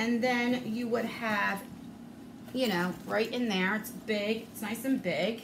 And then you would have, you know, right in there. It's big. It's nice and big.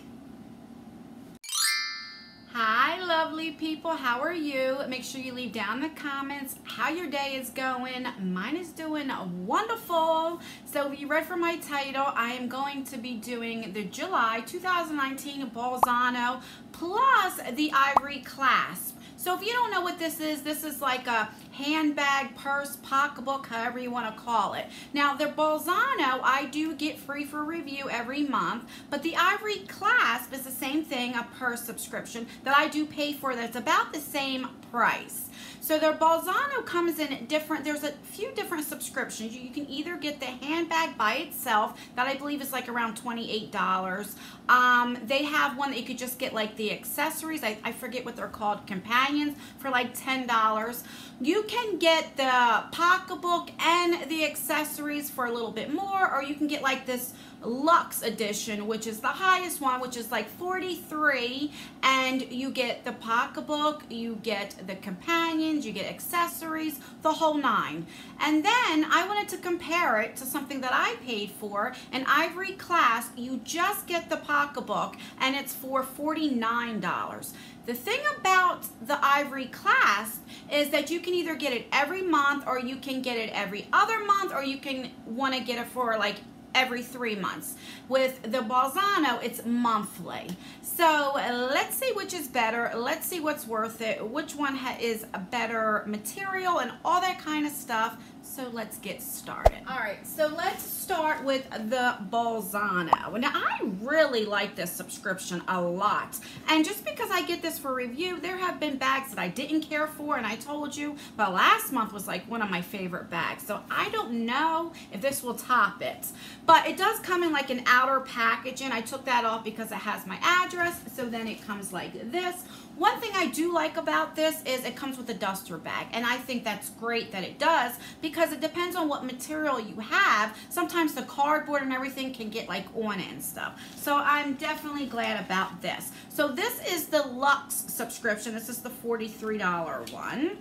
Hi, lovely people. How are you? Make sure you leave down the comments how your day is going. Mine is doing wonderful. So if you read from my title, I am going to be doing the July 2019 Bolzano plus the Ivory Clasp. So if you don't know what this is, this is like a handbag, purse, pocketbook, however you want to call it. Now the Bolzano, I do get free for review every month, but the Ivory Clasp is the same thing, a purse subscription that I do pay for that's about the same price. So their Bolzano comes in different, there's a few different subscriptions. You can either get the handbag by itself, that I believe is like around $28. Um, they have one that you could just get like the accessories, I, I forget what they're called, companions, for like $10. You can get the pocketbook and the accessories for a little bit more, or you can get like this Luxe edition, which is the highest one, which is like 43 and you get the pocketbook, you get the companions, you get accessories, the whole nine. And then I wanted to compare it to something that I paid for, an Ivory Clasp, you just get the pocketbook and it's for $49. The thing about the Ivory Clasp is that you can either get it every month or you can get it every other month or you can want to get it for like every three months. With the Bolzano, it's monthly. So let's see which is better. Let's see what's worth it, which one is a better material and all that kind of stuff. So let's get started. All right, so let's start with the Bolzano. Now, I really like this subscription a lot. And just because I get this for review, there have been bags that I didn't care for, and I told you, but last month was like one of my favorite bags. So I don't know if this will top it. But it does come in like an outer packaging. I took that off because it has my address. So then it comes like this one thing I do like about this is it comes with a duster bag, and I think that's great that it does because it depends on what material you have. Sometimes the cardboard and everything can get like on it and stuff. So I'm definitely glad about this. So this is the Luxe subscription. This is the $43 one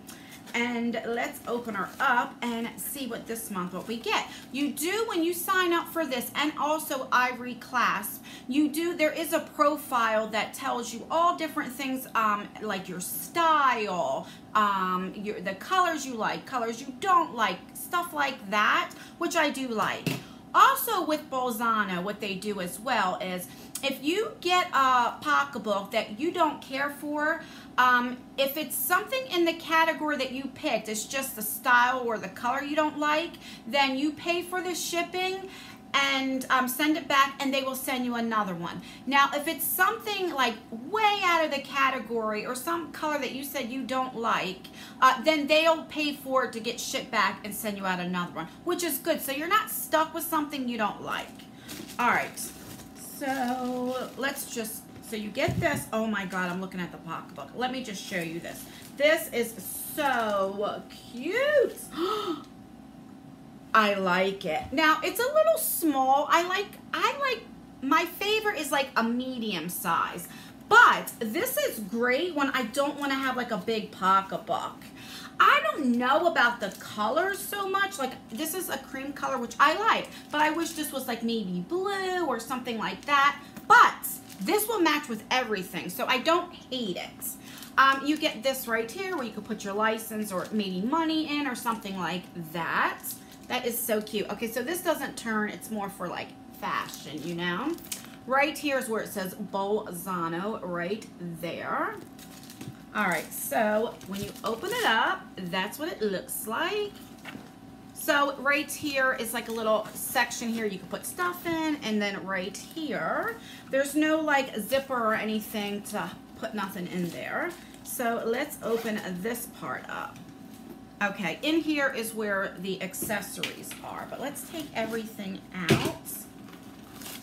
and let's open her up and see what this month what we get. You do when you sign up for this and also ivory clasp you do there is a profile that tells you all different things um, like your style um, your the colors you like colors you don't like stuff like that which I do like also with Bolzano, what they do as well is if you get a pocketbook that you don't care for, um, if it's something in the category that you picked, it's just the style or the color you don't like, then you pay for the shipping and um, send it back and they will send you another one. Now, if it's something like way out of the category or some color that you said you don't like, uh, then they'll pay for it to get shipped back and send you out another one, which is good. So you're not stuck with something you don't like. All right. So let's just, so you get this. Oh my God, I'm looking at the pocketbook. Let me just show you this. This is so cute. I like it. Now it's a little small. I like, I like, my favorite is like a medium size. But this is great when I don't want to have like a big pocketbook. I don't know about the colors so much. Like this is a cream color, which I like, but I wish this was like maybe blue or something like that. But this will match with everything, so I don't hate it. Um, you get this right here where you can put your license or maybe money in or something like that. That is so cute. Okay, so this doesn't turn. It's more for like fashion, you know. Right here is where it says Bolzano, right there. All right, so when you open it up, that's what it looks like. So right here is like a little section here you can put stuff in, and then right here, there's no like zipper or anything to put nothing in there. So let's open this part up. Okay, in here is where the accessories are, but let's take everything out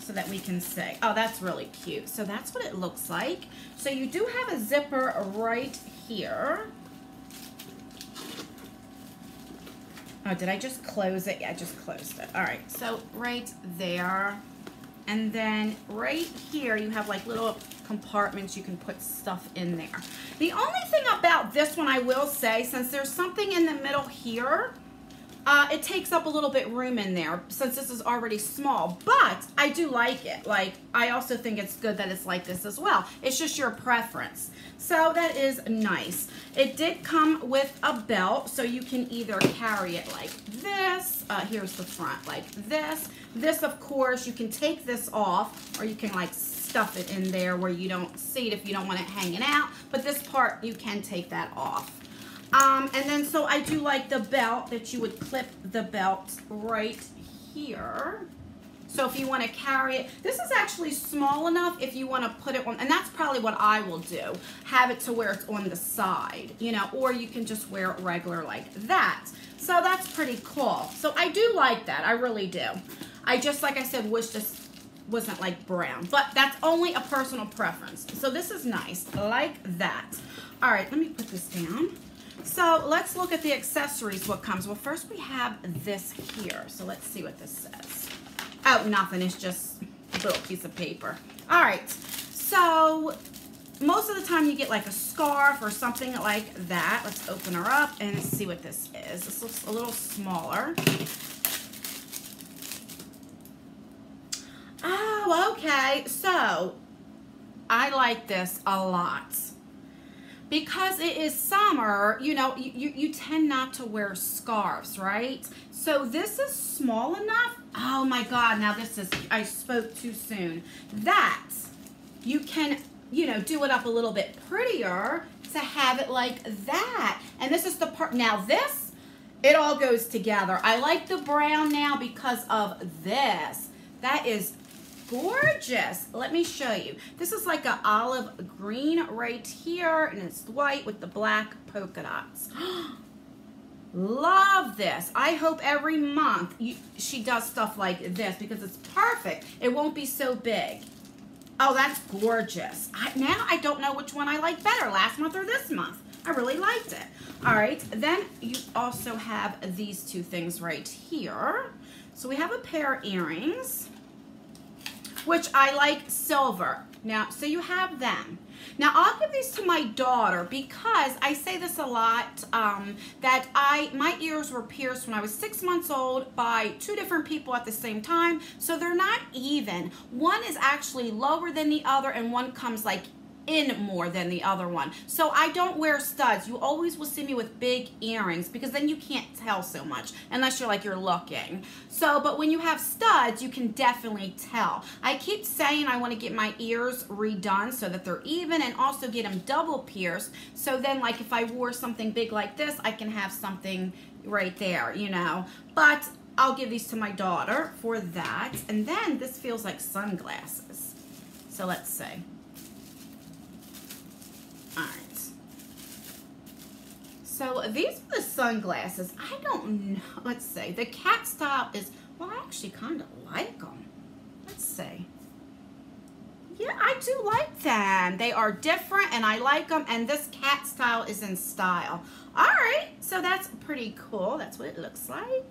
so that we can see. Oh, that's really cute. So that's what it looks like. So you do have a zipper right here. Oh, did I just close it? Yeah, I just closed it. All right, so right there. And then right here, you have like little compartments you can put stuff in there. The only thing about this one I will say, since there's something in the middle here, uh, it takes up a little bit room in there since this is already small, but I do like it. Like, I also think it's good that it's like this as well. It's just your preference. So that is nice. It did come with a belt, so you can either carry it like this. Uh, here's the front, like this. This, of course, you can take this off, or you can like stuff it in there where you don't see it if you don't want it hanging out. But this part, you can take that off. Um, and then, so I do like the belt that you would clip the belt right here. So if you want to carry it, this is actually small enough if you want to put it on, and that's probably what I will do. Have it to where it's on the side, you know, or you can just wear it regular like that. So that's pretty cool. So I do like that. I really do. I just, like I said, wish this wasn't like brown, but that's only a personal preference. So this is nice, like that. All right, let me put this down. So let's look at the accessories, what comes. Well, first we have this here. So let's see what this says. Oh, nothing. It's just a little piece of paper. All right. So most of the time you get like a scarf or something like that. Let's open her up and see what this is. This looks a little smaller. Oh, okay. So I like this a lot because it is summer, you know, you, you tend not to wear scarves, right? So this is small enough. Oh my God, now this is, I spoke too soon. That you can, you know, do it up a little bit prettier to have it like that. And this is the part, now this, it all goes together. I like the brown now because of this. That is gorgeous. Let me show you. This is like an olive green right here, and it's white with the black polka dots. Love this. I hope every month you, she does stuff like this because it's perfect. It won't be so big. Oh, that's gorgeous. I, now I don't know which one I like better, last month or this month. I really liked it. All right, then you also have these two things right here. So we have a pair of earrings which I like silver. Now, so you have them. Now, I'll give these to my daughter because I say this a lot, um, that I my ears were pierced when I was six months old by two different people at the same time, so they're not even. One is actually lower than the other, and one comes like in more than the other one. So I don't wear studs. You always will see me with big earrings because then you can't tell so much unless you're like you're looking. So, but when you have studs, you can definitely tell. I keep saying I want to get my ears redone so that they're even and also get them double pierced. So then like if I wore something big like this, I can have something right there, you know. But I'll give these to my daughter for that. And then this feels like sunglasses. So let's see. All right. So these are the sunglasses. I don't know. Let's see. The cat style is, well, I actually kind of like them. Let's see. Yeah, I do like them. They are different and I like them. And this cat style is in style. All right. So that's pretty cool. That's what it looks like.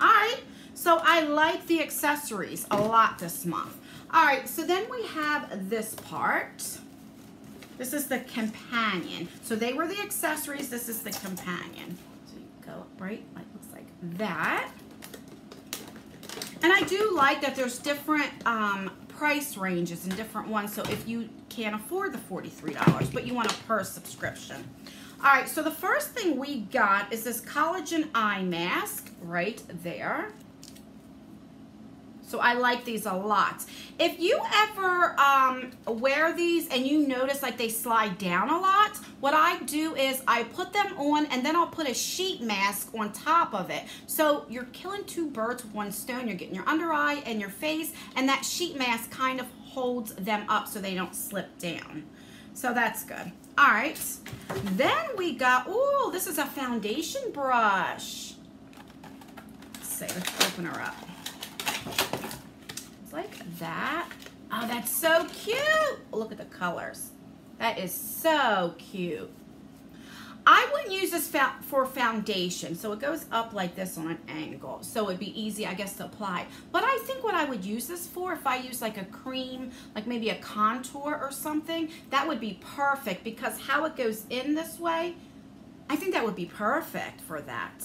All right. So I like the accessories a lot this month. All right. So then we have this part. This is the companion. So they were the accessories. This is the companion. So you go right, like looks like that. And I do like that there's different um, price ranges and different ones. So if you can't afford the $43, but you want a per subscription. All right, so the first thing we got is this collagen eye mask right there. So I like these a lot. If you ever um, wear these and you notice like they slide down a lot, what I do is I put them on and then I'll put a sheet mask on top of it. So you're killing two birds with one stone. You're getting your under eye and your face and that sheet mask kind of holds them up so they don't slip down. So that's good. All right. Then we got, oh, this is a foundation brush. Let's see, let's open her up like that. Oh, that's so cute. Look at the colors. That is so cute. I wouldn't use this for foundation, so it goes up like this on an angle, so it'd be easy, I guess, to apply. But I think what I would use this for, if I use like a cream, like maybe a contour or something, that would be perfect because how it goes in this way, I think that would be perfect for that.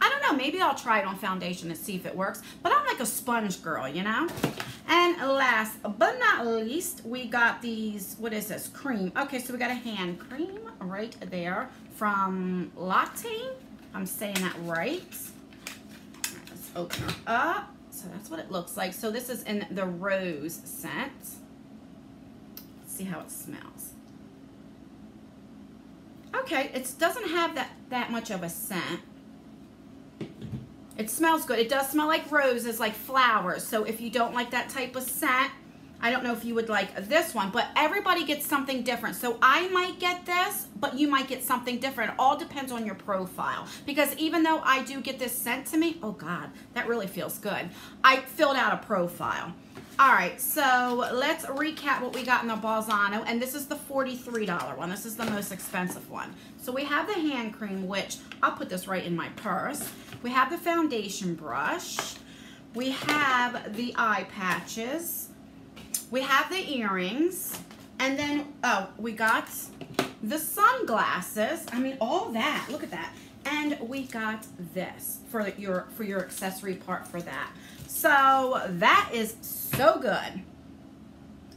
I don't know, maybe I'll try it on foundation and see if it works. But I'm like a sponge girl, you know? And last but not least, we got these, what is this, cream. Okay, so we got a hand cream right there from Latte. I'm saying that right. let's open up. So that's what it looks like. So this is in the rose scent. Let's see how it smells. Okay, it doesn't have that, that much of a scent. It smells good. It does smell like roses, like flowers. So if you don't like that type of scent, I don't know if you would like this one, but everybody gets something different. So I might get this, but you might get something different. It all depends on your profile. Because even though I do get this sent to me, oh God, that really feels good. I filled out a profile. All right, so let's recap what we got in the Bolzano, and this is the $43 one. This is the most expensive one. So we have the hand cream, which I'll put this right in my purse. We have the foundation brush. We have the eye patches. We have the earrings. And then, oh, we got the sunglasses. I mean, all that. Look at that. And we got this for your for your accessory part for that. So that is so good.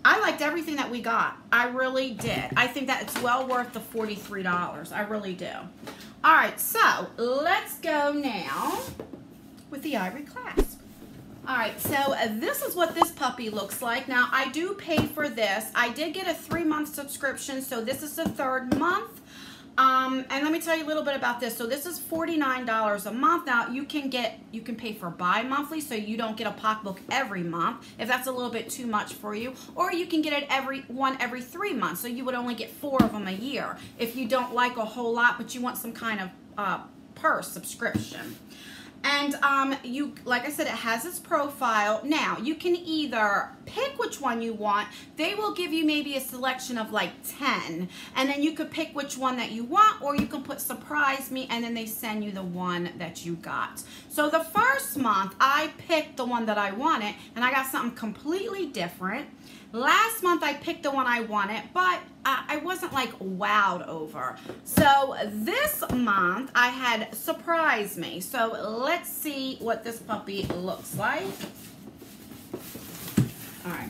I liked everything that we got. I really did. I think that it's well worth the $43. I really do. All right, so let's go now with the ivory clasp. All right, so this is what this puppy looks like. Now, I do pay for this. I did get a three-month subscription, so this is the third month. Um, and let me tell you a little bit about this. So this is $49 a month. Now you can get, you can pay for bi-monthly so you don't get a pocketbook every month if that's a little bit too much for you. Or you can get it every one every three months. So you would only get four of them a year if you don't like a whole lot but you want some kind of uh, purse subscription. And um, you, like I said, it has its profile. Now, you can either pick which one you want. They will give you maybe a selection of like 10. And then you could pick which one that you want, or you can put surprise me, and then they send you the one that you got. So the first month, I picked the one that I wanted, and I got something completely different. Last month I picked the one I wanted, but I wasn't like wowed over. So this month I had surprised me. So let's see what this puppy looks like. All right.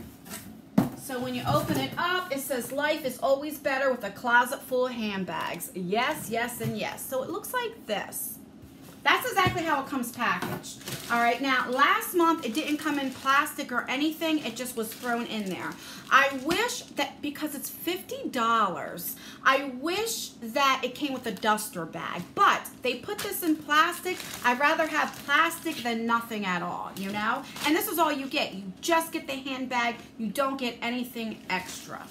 So when you open it up, it says life is always better with a closet full of handbags. Yes, yes, and yes. So it looks like this. That's exactly how it comes packaged. All right, now last month it didn't come in plastic or anything. It just was thrown in there. I wish that because it's $50, I wish that it came with a duster bag, but they put this in plastic. I'd rather have plastic than nothing at all, you know? And this is all you get. You just get the handbag. You don't get anything extra.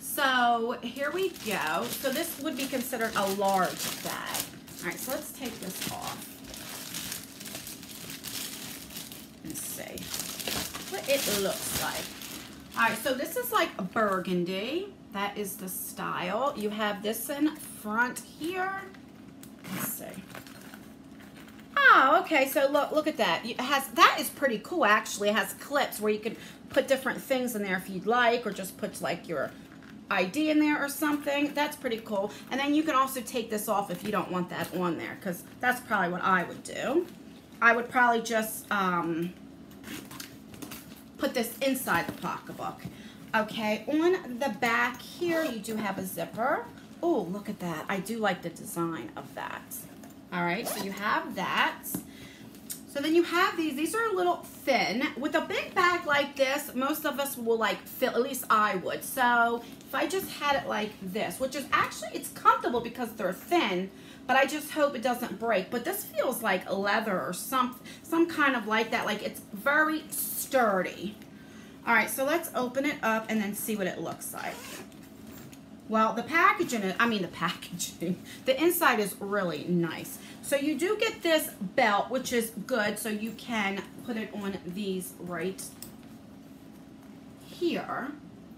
So here we go. So this would be considered a large bag. All right, so let's take this off. and see what it looks like. All right, so this is like a burgundy. That is the style. You have this in front here. Let's see. Oh, okay. So look, look at that. It has that is pretty cool. Actually, it has clips where you can put different things in there if you'd like, or just put like your ID in there or something. That's pretty cool. And then you can also take this off if you don't want that on there, because that's probably what I would do. I would probably just um, put this inside the pocketbook. Okay, on the back here, you do have a zipper. Oh, look at that. I do like the design of that. All right, so you have that. So then you have these. These are a little thin. With a big bag like this, most of us will like fill, at least I would. So if I just had it like this, which is actually, it's comfortable because they're thin, but I just hope it doesn't break. But this feels like leather or some, some kind of like that. Like it's very sturdy. All right, so let's open it up and then see what it looks like. Well, the packaging, I mean the packaging, the inside is really nice. So you do get this belt, which is good, so you can put it on these right here.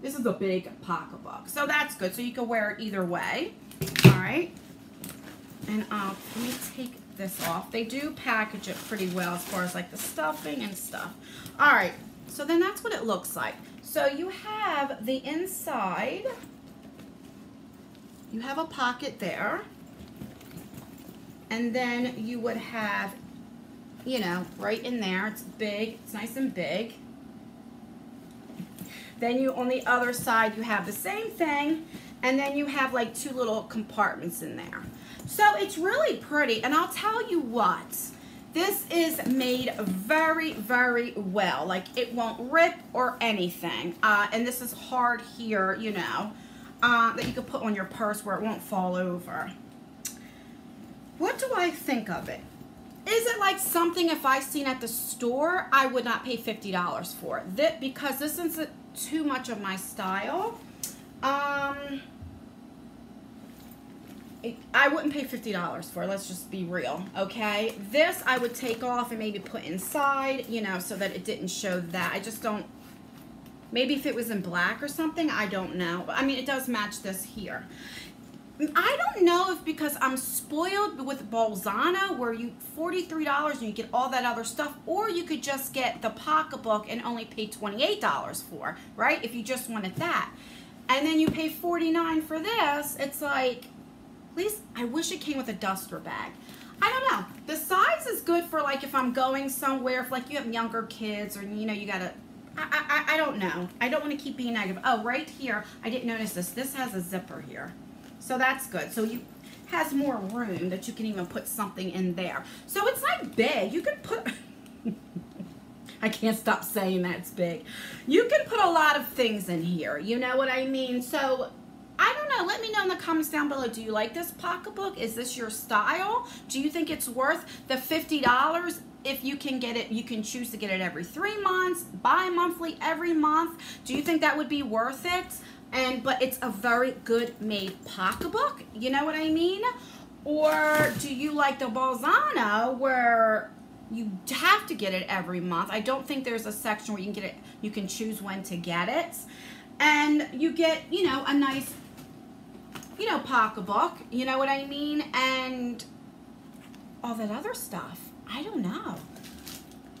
This is a big pocketbook, so that's good. So you can wear it either way. All right. And uh, let me take this off. They do package it pretty well as far as like the stuffing and stuff. All right, so then that's what it looks like. So you have the inside, you have a pocket there, and then you would have you know, right in there. It's big. It's nice and big. Then you, on the other side, you have the same thing. And then you have like two little compartments in there. So it's really pretty. And I'll tell you what, this is made very, very well. Like it won't rip or anything. Uh, and this is hard here, you know, uh, that you could put on your purse where it won't fall over. What do I think of it? Is it like something if I seen at the store, I would not pay $50 for it? because this isn't too much of my style. Um, I wouldn't pay $50 for, it. let's just be real, okay? This I would take off and maybe put inside, you know, so that it didn't show that. I just don't, maybe if it was in black or something, I don't know. I mean, it does match this here. I don't know if because I'm spoiled with Bolzano where you $43 and you get all that other stuff or you could just get the pocketbook and only pay $28 for, right? If you just wanted that. And then you pay 49 for this, it's like, at least I wish it came with a duster bag. I don't know. The size is good for like if I'm going somewhere, if like you have younger kids or you know you gotta, I, I, I don't know. I don't want to keep being negative. Oh, right here, I didn't notice this. This has a zipper here. So that's good. So you has more room that you can even put something in there. So it's like big. You can put, I can't stop saying that it's big. You can put a lot of things in here. You know what I mean? So I don't know. Let me know in the comments down below. Do you like this pocketbook? Is this your style? Do you think it's worth the $50? If you can get it, you can choose to get it every three months, bi-monthly, every month. Do you think that would be worth it? and but it's a very good made pocketbook you know what I mean? Or do you like the Bolzano where you have to get it every month? I don't think there's a section where you can get it you can choose when to get it. And you get you know a nice you know pocketbook you know what I mean? And all that other stuff I don't know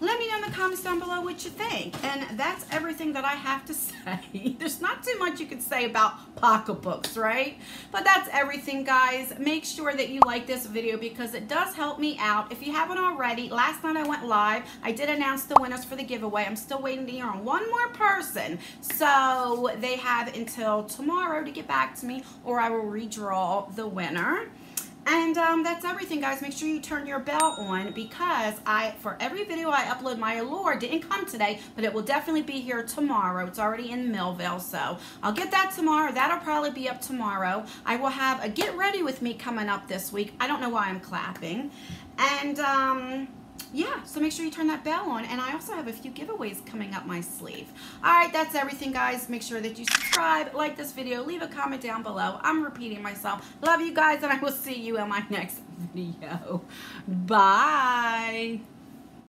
let me know in the comments down below what you think. And that's everything that I have to say. There's not too much you could say about pocketbooks, right? But that's everything, guys. Make sure that you like this video because it does help me out. If you haven't already, last night I went live. I did announce the winners for the giveaway. I'm still waiting to hear on one more person. So they have until tomorrow to get back to me or I will redraw the winner. And um, that's everything, guys. Make sure you turn your bell on because I, for every video I upload, my allure didn't come today, but it will definitely be here tomorrow. It's already in Millville, so I'll get that tomorrow. That'll probably be up tomorrow. I will have a get ready with me coming up this week. I don't know why I'm clapping. And, um, yeah, so make sure you turn that bell on. And I also have a few giveaways coming up my sleeve. All right, that's everything, guys. Make sure that you subscribe, like this video, leave a comment down below. I'm repeating myself. Love you guys, and I will see you in my next video. Bye.